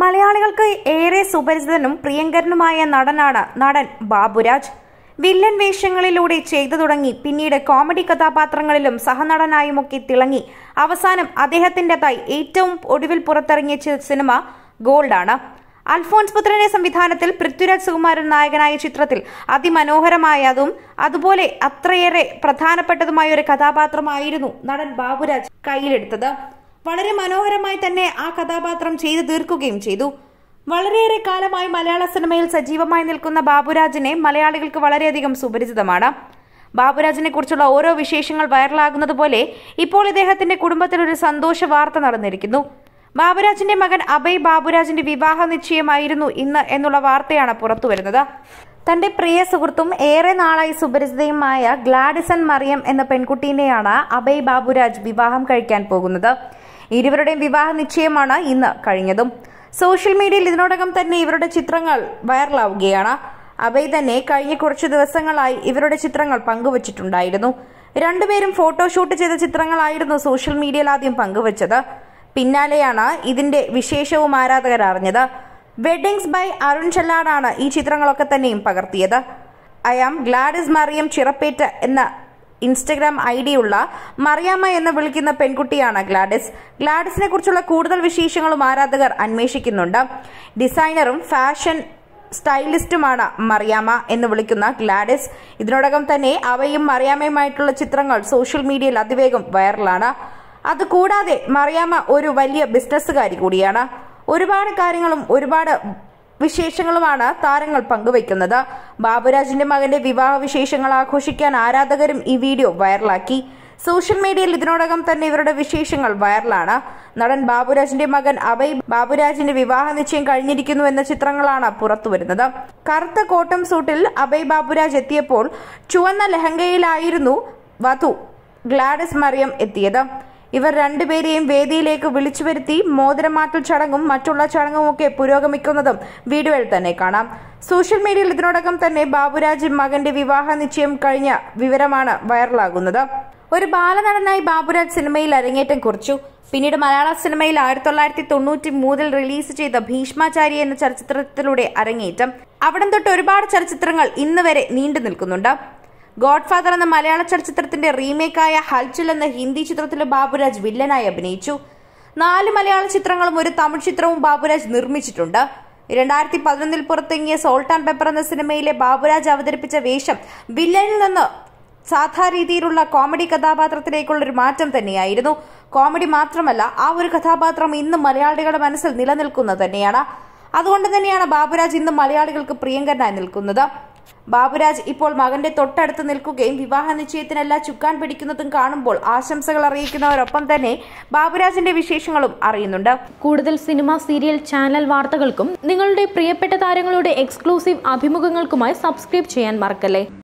മലയാളികൾക്ക് ഏറെ സുപരിചിതനും പ്രിയങ്കരനുമായ നടനാണ് നടൻ ബാബുരാജ്. വില്ലൻ വേഷങ്ങളിലൂടെ ചെയ്തു തുടങ്ങി പിന്നീട് കോമഡി കഥാപാത്രങ്ങളിലും സഹനടനായുമൊക്കെ തിളങ്ങി. അവസാനം അദ്ദേഹത്തിന്റെ തായി ഏറ്റവും ഒടുവിൽ പുറത്തിറങ്ങിയ സിനിമ ഗോൾഡാണ്. അൽഫോൺസ് പുത്രന്റെ സംവിധാനത്തിൽ പൃഥ്വിരാജ് സുകുമാരൻ നായകനായ ചിത്രത്തിൽ അതിമനോഹരമായതും അതുപോലെ അത്രയേറെ പ്രധാനപ്പെട്ടതുമായ ഒരു കഥാപാത്രമായിരുന്നു നടൻ ബാബുരാജ് കയ്യിലെടുത്തത്. വളരെ മനോഹരമായി തന്നെ ആ കഥാപാത്രം ചെയ്തു തീർക്കുകയും ചെയ്തു. വളരെയേറെ കാലമായി മലയാള സിനിമയിൽ സജീവമായി നിൽക്കുന്ന ബാബുരാജിനെ മലയാളികൾക്ക് വളരെയധികം സുപരിചിതമാണ്. ബാബുരാജിനെ കുറിച്ചുള്ള ഓരോ വിശേഷങ്ങൾ വൈറലാകുന്നത് പോലെ ഇപ്പോൾ ഇദ്ദേഹത്തിന്റെ കുടുംബത്തിൽ ഒരു സന്തോഷ വാർത്ത നടന്നിരിക്കുന്നു. ബാബുരാജിന്റെ മകൻ അഭയ് ബാബുരാജിന്റെ വിവാഹ നിശ്ചയമായിരുന്നു ഇന്ന് എന്നുള്ള വാർത്തയാണ് പുറത്തുവരുന്നത് തന്റെ പ്രിയ സുഹൃത്തും ഏറെ നാളായി സുപരിചിതയുമായ ഗ്ലാഡിസൺ മറിയം എന്ന പെൺകുട്ടീനെയാണ് അഭയ് ബാബുരാജ് വിവാഹം കഴിക്കാൻ പോകുന്നത്. ഇരുവരുടെയും വിവാഹ നിശ്ചയമാണ് ഇന്ന് കഴിഞ്ഞതും. സോഷ്യൽ മീഡിയയിൽ ഇതിനോടകം തന്നെ ഇവരുടെ ചിത്രങ്ങൾ വൈറലാവുകയാണ്. അവയിൽ തന്നെ കഴിഞ്ഞ കുറച്ചു ദിവസങ്ങളായി ഇവരുടെ ചിത്രങ്ങൾ പങ്കുവച്ചിട്ടുണ്ടായിരുന്നു. രണ്ടുപേരും ഫോട്ടോഷൂട്ട് ചെയ്ത ചിത്രങ്ങളായിരുന്നു സോഷ്യൽ മീഡിയയിൽ ആദ്യം പങ്കുവച്ചത്. പിന്നാലെയാണ് ഇതിന്റെ വിശേഷവും ആരാധകർ അറിഞ്ഞത്. വെഡിങ്സ് ബൈ അരുൺ ചെല്ലാടാണ് ഈ ചിത്രങ്ങളൊക്കെ തന്നെയും പകർത്തിയത്. I am Gladys Mariyam Chirappet എന്ന ഇൻസ്റ്റഗ്രാം ഐ ഡിയുള്ള മറിയാമ്മ എന്ന് വിളിക്കുന്ന പെൺകുട്ടിയാണ് ഗ്ലാഡിസ്. ഗ്ലാഡിസിനെ കുറിച്ചുള്ള കൂടുതൽ വിശേഷങ്ങളും ആരാധകർ അന്വേഷിക്കുന്നുണ്ട്. ഡിസൈനറും ഫാഷൻ സ്റ്റൈലിസ്റ്റുമാണ് മറിയാമ്മ എന്ന് വിളിക്കുന്ന ഗ്ലാഡിസ്. ഇതിനോടകം തന്നെ അവയും മറിയാമ്മയുമായിട്ടുള്ള ചിത്രങ്ങൾ സോഷ്യൽ മീഡിയയിൽ അതിവേഗം വൈറലാണ്. അതുകൂടാതെ മറിയാമ്മ ഒരു വലിയ ബിസിനസ്സുകാരി കൂടിയാണ്. ഒരുപാട് കാര്യങ്ങളും ഒരുപാട് വിശേഷങ്ങളുമാണ് താരങ്ങൾ പങ്കുവയ്ക്കുന്നത്. ബാബുരാജിന്റെ മകന്റെ വിവാഹ വിശേഷങ്ങൾ ആഘോഷിക്കാൻ ആരാധകരും ഈ വീഡിയോ വൈറലാക്കി. സോഷ്യൽ മീഡിയയിൽ ഇതിനോടകം തന്നെ ഇവരുടെ വിശേഷങ്ങൾ വൈറലാണ്. നടൻ ബാബുരാജിന്റെ മകൻ അഭയ് ബാബുരാജിന്റെ വിവാഹ നിശ്ചയം കഴിഞ്ഞിരിക്കുന്നു എന്ന ചിത്രങ്ങളാണ് പുറത്തുവരുന്നത്. കറുത്ത കോട്ടം സൂട്ടിൽ അഭയ് ബാബുരാജ് എത്തിയപ്പോൾ ചുവന്ന ലഹങ്കയിലായിരുന്നു വധു ഗ്ലാഡസ് മറിയം എത്തിയത്. ഇവർ രണ്ടുപേരെയും വേദിയിലേക്ക് വിളിച്ചു വരുത്തി മോതിരമാറ്റൽ ചടങ്ങും മറ്റുള്ള ചടങ്ങും ഒക്കെ പുരോഗമിക്കുന്നതും വീഡിയോയിൽ തന്നെ കാണാം. സോഷ്യൽ മീഡിയയിൽ ഇതിനോടകം തന്നെ ബാബുരാജ് മകന്റെ വിവാഹ നിശ്ചയം കഴിഞ്ഞ വിവരമാണ് വൈറലാകുന്നത്. ഒരു ബാലനടനായി ബാബുരാജ് സിനിമയിൽ അരങ്ങേറ്റം കുറിച്ചു. പിന്നീട് മലയാള സിനിമയിൽ ആയിരത്തി തൊള്ളായിരത്തി തൊണ്ണൂറ്റി മൂന്നിൽ റിലീസ് ചെയ്ത ഭീഷ്മാചാരി എന്ന ചലച്ചിത്രത്തിലൂടെ അരങ്ങേറ്റം. അവിടം തൊട്ട് ഒരുപാട് ചലച്ചിത്രങ്ങൾ ഇന്ന് വരെ നീണ്ടു നിൽക്കുന്നുണ്ട്. ഗോഡ്ഫാദർ എന്ന മലയാള ചലച്ചിത്രത്തിന്റെ റീമേക്കായ ഹൽച്ചുൽ എന്ന ഹിന്ദി ചിത്രത്തിൽ ബാബുരാജ് വില്ലനായി അഭിനയിച്ചു. നാല് മലയാള ചിത്രങ്ങളും ഒരു തമിഴ് ചിത്രവും ബാബുരാജ് നിർമ്മിച്ചിട്ടുണ്ട്. രണ്ടായിരത്തി പതിനൊന്നിൽ പുറത്തിറങ്ങിയ സോൾട്ട് ആൻഡ് പെപ്പർ എന്ന സിനിമയിലെ ബാബുരാജ് അവതരിപ്പിച്ച വേഷം വില്ലനിൽ നിന്ന് സാധാ രീതിയിലുള്ള കോമഡി കഥാപാത്രത്തിലേക്കുള്ള ഒരു മാറ്റം തന്നെയായിരുന്നു. കോമഡി മാത്രമല്ല ആ ഒരു കഥാപാത്രം ഇന്നും മലയാളികളുടെ മനസ്സിൽ നിലനിൽക്കുന്നത് തന്നെയാണ്. അതുകൊണ്ട് തന്നെയാണ് ബാബുരാജ് ഇന്ന് മലയാളികൾക്ക് പ്രിയങ്കരനായി നിൽക്കുന്നത്. ബാബുരാജ് ഇപ്പോൾ മകന്റെ തൊട്ടടുത്ത് നിൽക്കുകയും വിവാഹ നിശ്ചയത്തിനെല്ലാം ചുക്കാൻ പിടിക്കുന്നതും കാണുമ്പോൾ ആശംസകൾ അറിയിക്കുന്നവരൊപ്പം തന്നെ ബാബുരാജിന്റെ വിശേഷങ്ങളും അറിയുന്നുണ്ട്. കൂടുതൽ സിനിമ സീരിയൽ ചാനൽ വാർത്തകൾക്കും നിങ്ങളുടെ പ്രിയപ്പെട്ട താരങ്ങളുടെ എക്സ്ക്ലൂസീവ് അഭിമുഖങ്ങൾക്കുമായി സബ്സ്ക്രൈബ് ചെയ്യാൻ മറക്കല്ലേ?